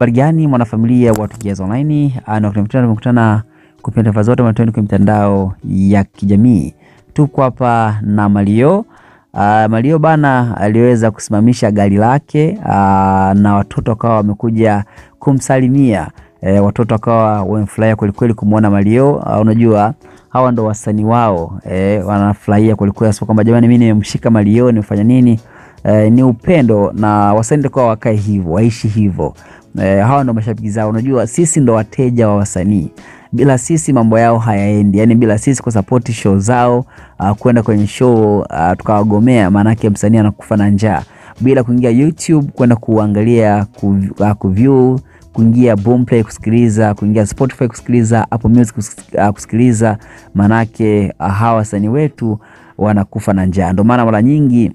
Habari gani mwanafamilia wa Tukiaza Online, nakutana tumekutana kupitia taarifa zote matendo kwenye mitandao ya kijamii. Tuko hapa na Mario. Uh, Mario bana aliweza kusimamisha gari lake uh, na watoto wakawa wamekuja kumsalimia eh, watoto wakawa wamefurahia kwelikweli kumwona Mario. Uh, unajua hawa ndo wasanii wao eh, wanafurahia kwelikweli, sio kwamba jamani, mimi nimemshika Mario nimefanya nini. eh, ni upendo na wasanii kwa wakae hivyo waishi hivyo. E, hawa ndo mashabiki zao. Unajua sisi ndo wateja wa wasanii, bila sisi mambo yao hayaendi. Yani bila sisi support show zao, uh, kwenda kwenye show uh, tukawagomea, maanake msanii anakufa na njaa. Bila kuingia YouTube kwenda kuangalia ku, uh, kuview kuingia Boomplay kusikiliza, kuingia Spotify kusikiliza, Apple Music kusikiliza, maanake hawa wasanii wetu wanakufa na njaa. Ndio maana mara nyingi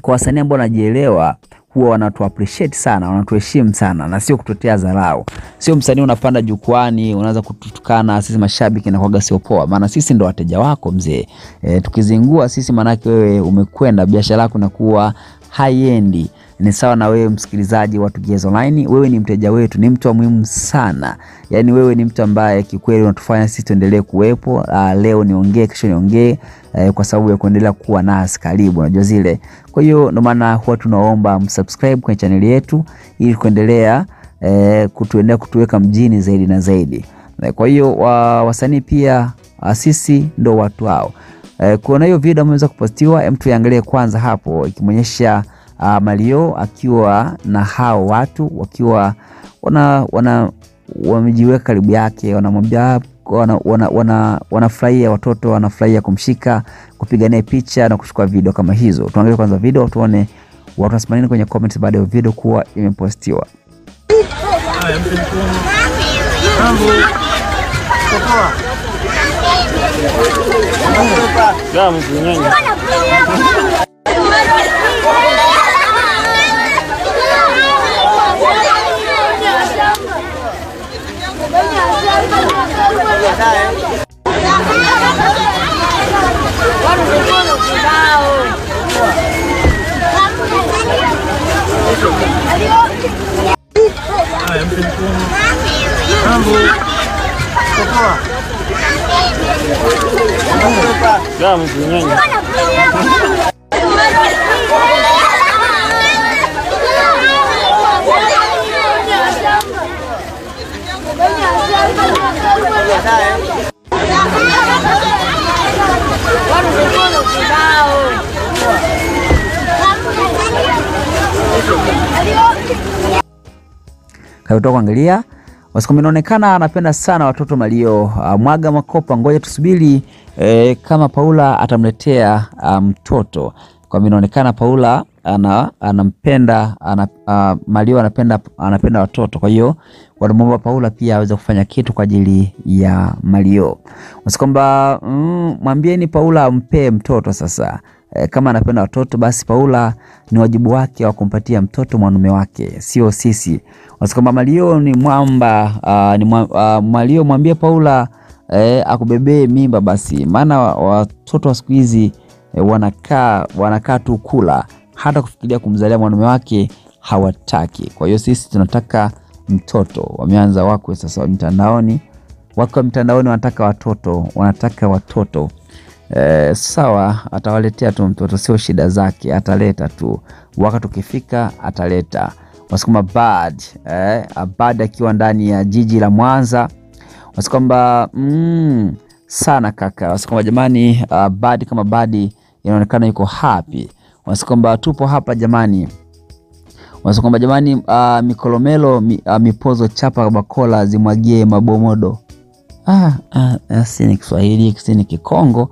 kwa wasanii ambao wanajielewa huwa wanatu appreciate sana, wanatuheshimu sana na sio kutotea dharau. Sio msanii unapanda jukwani unaanza kututukana sisi mashabiki, na kwaga sio poa, maana sisi ndo wateja wako mzee. E, tukizingua sisi maanake wewe umekwenda, biashara yako inakuwa haiendi. Ni sawa na wewe msikilizaji wa Tukiaza Online, wewe ni mteja wetu, ni mtu muhimu sana. Yaani wewe ni mtu ambaye kikweli unatufanya sisi tuendelee kuwepo. Uh, leo niongee, kesho niongee, uh, kwa sababu ya kuendelea kuwa nasi karibu, unajua zile. Kwa hiyo ndio maana huwa tunaomba msubscribe kwenye chaneli yetu ili kuendelea uh, kutuendelea kutuweka mjini zaidi na zaidi. Uh, kwa hiyo wa, wasanii pia uh, sisi ndo watu hao. Uh, kuona hiyo video ameweza kupostiwa, hem, tuiangalie kwanza hapo ikimwonyesha Uh, Mario akiwa na hao watu wakiwa wana, wana wamejiweka karibu yake, wanamwambia wanafurahia wana, wana wana watoto wanafurahia kumshika kupiga naye picha na kuchukua video kama hizo. Tuangalie kwanza video tuone watu wanasema nini kwenye comments baada ya video kuwa imepostiwa. bình quân Rambu Coco. Katoka kuangalia Wasukuma, inaonekana anapenda sana watoto Mario. Uh, mwaga makopa, ngoja tusubiri eh, kama Paula atamletea mtoto um, kwa inaonekana Paula ana, anampenda ana, uh, Mario anapenda, anapenda watoto, kwa hiyo wanamwomba Paula pia aweze kufanya kitu kwa ajili ya Mario. Kwamba mm, mwambieni Paula ampe mtoto sasa. E, kama anapenda watoto basi Paula ni wajibu wake wa kumpatia mtoto mwanaume wake, sio sisi. Kwamba Mario ni mwamba uh, ni mwa, uh, Mario mwambie Paula eh, akubebee mimba basi, maana watoto wa siku hizi eh, wanakaa wanakaa tu kula, hata kufikiria kumzalia mwanaume wake hawataki. Kwa hiyo sisi tunataka mtoto. Wameanza wakwe sasa mtandaoni, wakwe wa mtandaoni wanataka watoto, wanataka watoto Eh, sawa, atawaletea tu mtoto, sio shida zake, ataleta tu. Wakati ukifika ataleta. Wasukuma bad eh, bad akiwa ndani ya jiji la Mwanza. Wasikwamba mm, sana kaka, wasikwamba jamani, uh, bad kama badi inaonekana yuko happy, wasikwamba tupo hapa jamani, wasikwamba jamani, uh, mikolomelo mi, uh, mipozo chapa bakola zimwagie mabomodo. Ah, ah, si ni Kiswahili, si ni Kikongo.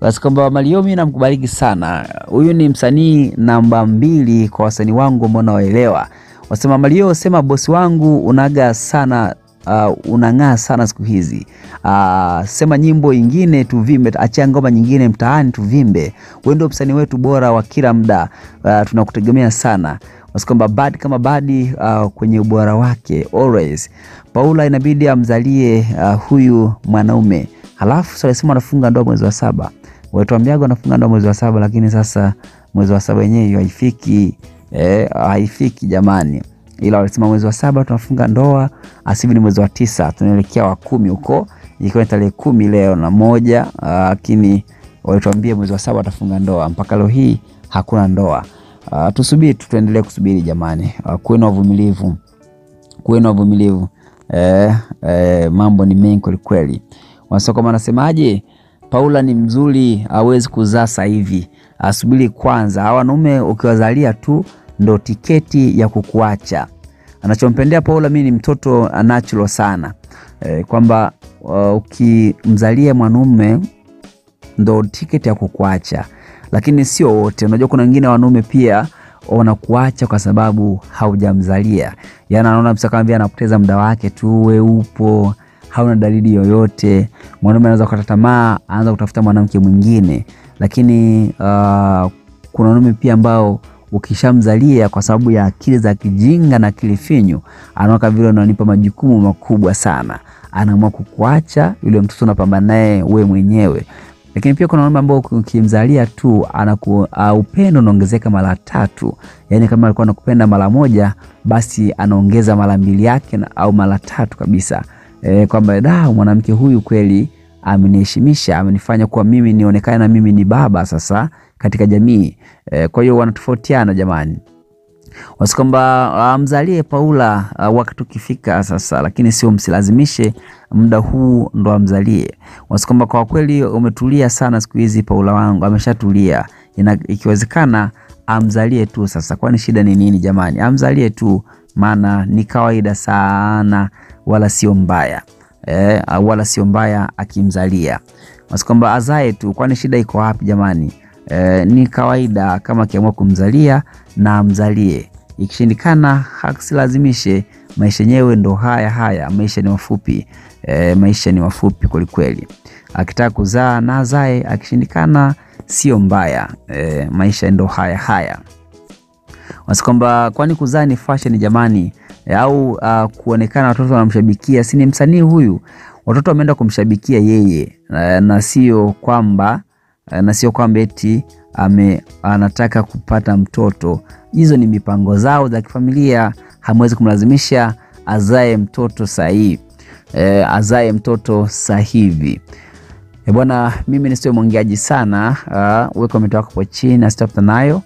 Basi kwamba Mariomi namkubariki sana. Huyu ni msanii namba mbili kwa wasanii wangu ambao nawaelewa. Wasema Mario, sema bosi wangu unaga sana uh, unang'aa sana siku hizi. Uh, sema nyimbo ingine tuvimbe, achia ngoma nyingine mtaani tuvimbe. Wewe ndio msanii wetu bora wa kila muda. Uh, tunakutegemea sana. Kwamba bad kama badi uh, kwenye ubora wake always. Paula inabidi amzalie uh, huyu mwanaume. Halafu sasa Simu anafunga ndoa mwezi wa saba. Watuambiaga wanafunga ndoa mwezi wa saba, lakini sasa mwezi wa saba yenyewe haifiki eh, haifiki jamani. ila walisema mwezi wa saba tunafunga ndoa, asivi ni mwezi wa tisa, tunaelekea wa kumi huko, ikiwa tarehe kumi leo na moja, lakini walituambia mwezi wa saba watafunga ndoa. Mpaka leo hii hakuna ndoa. Uh, tusubiri tu, tuendelee kusubiri jamani. Uh, kuweni wavumilivu, kuweni wavumilivu. Eh, eh, mambo ni mengi kwelikweli. Wanasokoma wanasemaje? Paula ni mzuri, hawezi kuzaa sasa hivi, asubiri kwanza. Hawa wanaume ukiwazalia tu ndo tiketi ya kukuacha. Anachompendea Paula mimi ni mtoto natural sana, e, kwamba uh, ukimzalia mwanaume ndo tiketi ya kukuacha, lakini sio wote. Unajua kuna wengine wanaume pia wanakuacha kwa sababu haujamzalia, yaani anaona msa kama anapoteza muda wake tu, we upo hauna dalili yoyote. Mwanaume anaweza kukata tamaa, anaanza kutafuta mwanamke mwingine, lakini uh, kuna wanaume pia ambao ukishamzalia kwa sababu ya akili za kijinga na akili finyu, anaona vile unanipa majukumu makubwa sana, anaamua kukuacha. Yule mtoto unapambana naye wewe mwenyewe lakini pia kuna wanaume ambao ukimzalia tu anaku uh, upendo unaongezeka mara tatu. Yani kama alikuwa anakupenda mara moja, basi anaongeza mara mbili yake au mara tatu kabisa. E, kwamba da mwanamke huyu kweli ameniheshimisha, amenifanya kuwa mimi nionekane na mimi ni baba sasa katika jamii. E, kwa hiyo wanatofautiana jamani wasi kwamba mzalie Paula uh, wakati ukifika sasa, lakini sio msilazimishe muda huu ndo amzalie. Wasi kwamba kwa kweli umetulia sana siku hizi, Paula wangu ameshatulia, ikiwezekana amzalie tu sasa. Kwani shida ni nini jamani? Amzalie tu, maana ni kawaida sana, wala sio mbaya eh, wala sio mbaya akimzalia. Basi kwamba azae tu, kwani shida iko wapi jamani? Eh, ni kawaida kama akiamua kumzalia na amzalie, ikishindikana hasilazimishe. Maisha yenyewe ndo haya haya, maisha ni mafupi eh, maisha ni mafupi kwelikweli. Akitaka kuzaa na azae, akishindikana sio mbaya eh, maisha ndo haya haya. Wasi kwamba kwani kuzaa ni fashion jamani eh, au uh, kuonekana watoto wanamshabikia, si ni msanii huyu, watoto wameenda kumshabikia yeye na, na sio kwamba na sio kwamba eti ame anataka kupata mtoto. Hizo ni mipango zao za kifamilia, hamwezi kumlazimisha azae mtoto sahihi e, azae mtoto sahivi e, bwana. Mimi nisiwe mwongeaji sana. Uh, weka komenti yako hapo chini na sitapita nayo,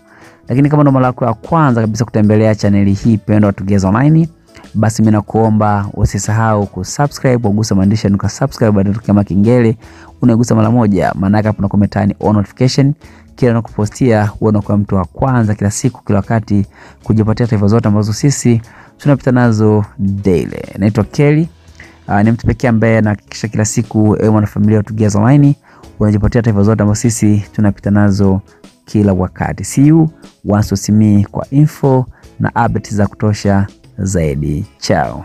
lakini kama ndo mara yako ya kwanza kabisa kutembelea chaneli hii pendwa Tugeza Online, basi mimi nakuomba usisahau kusubscribe, ugusa maandishi nuka subscribe, baadaye kama kengele unagusa mara moja, maana hapo hapo comment on notification, kila nakupostia uwe unakuwa mtu wa kwanza kila siku, kila wakati, kujipatia taarifa zote ambazo sisi tunapita nazo daily. Naitwa Kelly. Uh, ni mtu pekee ambaye anahakikisha kila siku ewe mwanafamilia wa Tugeza Online unajipatia taarifa zote ambazo sisi tunapita nazo kila wakati. See you me kwa info na update za kutosha zaidi. Chao.